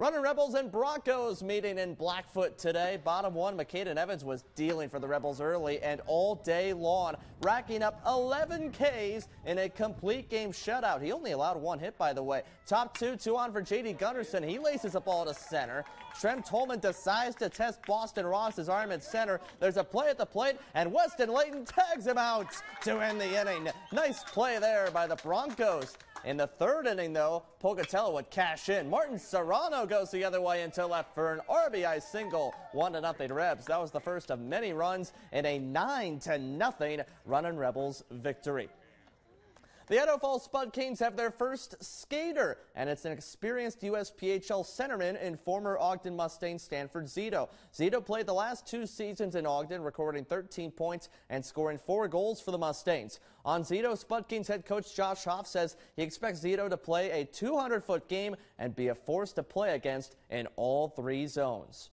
Running Rebels and Broncos meeting in Blackfoot today. Bottom one, McCaden Evans was dealing for the Rebels early and all day long, racking up 11 Ks in a complete game shutout. He only allowed one hit, by the way. Top two, two on for J.D. Gunderson. He laces a ball to center. Trem Tolman decides to test Boston Ross's arm at center. There's a play at the plate, and Weston Layton tags him out to end the inning. Nice play there by the Broncos. In the third inning, though, Pocatello would cash in. Martin Serrano goes the other way into left for an RBI single. One to nothing Rebs. That was the first of many runs in a nine to nothing Running Rebels victory. The Idaho Falls Spud Kings have their first skater, and it's an experienced USPHL centerman and former Ogden Mustang Stanford Zito. Zito played the last two seasons in Ogden, recording 13 points and scoring four goals for the Mustangs. On Zito, Spud Kings head coach Josh Hoff says he expects Zito to play a 200-foot game and be a force to play against in all three zones.